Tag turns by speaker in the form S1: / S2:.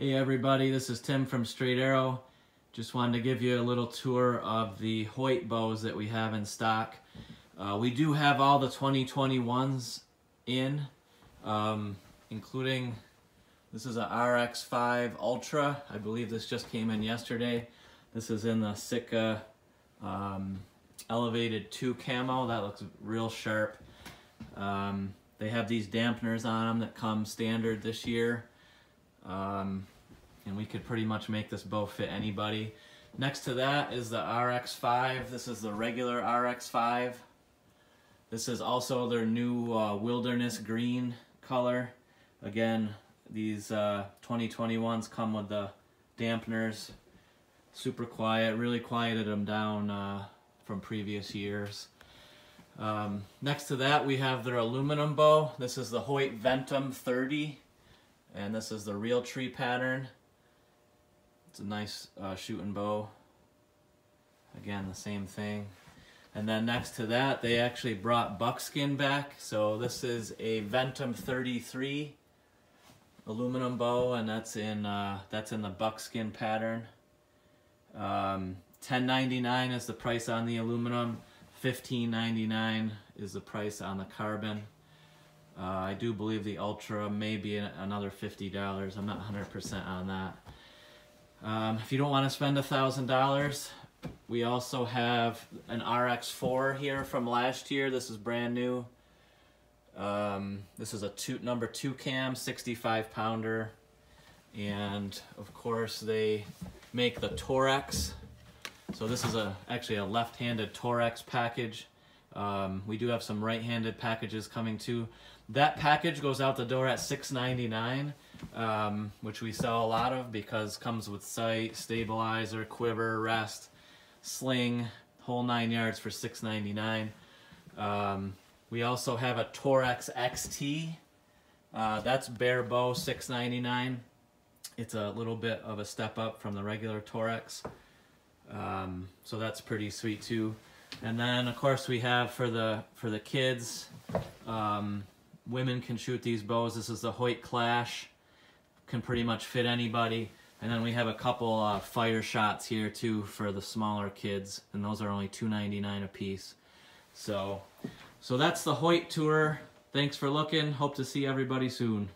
S1: Hey everybody, this is Tim from Straight Arrow. Just wanted to give you a little tour of the Hoyt bows that we have in stock. Uh, we do have all the 2021s in, um, including, this is a RX5 Ultra. I believe this just came in yesterday. This is in the Sitka um, Elevated 2 camo. That looks real sharp. Um, they have these dampeners on them that come standard this year. Um, and we could pretty much make this bow fit anybody. Next to that is the RX5. This is the regular RX5. This is also their new uh, Wilderness Green color. Again, these uh, 2021s come with the dampeners. Super quiet, really quieted them down uh, from previous years. Um, next to that we have their aluminum bow. This is the Hoyt Ventum 30 and this is the Realtree pattern. It's a nice uh, shooting bow. Again, the same thing. And then next to that, they actually brought buckskin back. So this is a Ventum 33 aluminum bow, and that's in uh, that's in the buckskin pattern. Um, 10.99 is the price on the aluminum. 15.99 is the price on the carbon. I do believe the Ultra may be another $50. I'm not 100% on that. Um, if you don't want to spend $1,000, we also have an RX4 here from last year. This is brand new. Um, this is a two, number two cam, 65 pounder. And of course they make the Torrex. So this is a actually a left-handed Torrex package. Um, we do have some right-handed packages coming too. That package goes out the door at $6.99, um, which we sell a lot of because comes with sight, stabilizer, quiver, rest, sling, whole nine yards for $6.99. Um, we also have a Torrex XT. Uh, that's bare bow, $6.99. It's a little bit of a step up from the regular Torrex. Um, so that's pretty sweet too. And then of course we have for the for the kids, um, women can shoot these bows. This is the Hoyt Klash, can pretty much fit anybody. And then we have a couple uh, Fireshots here too for the smaller kids, and those are only $2.99 a piece. So, so that's the Hoyt tour. Thanks for looking. Hope to see everybody soon.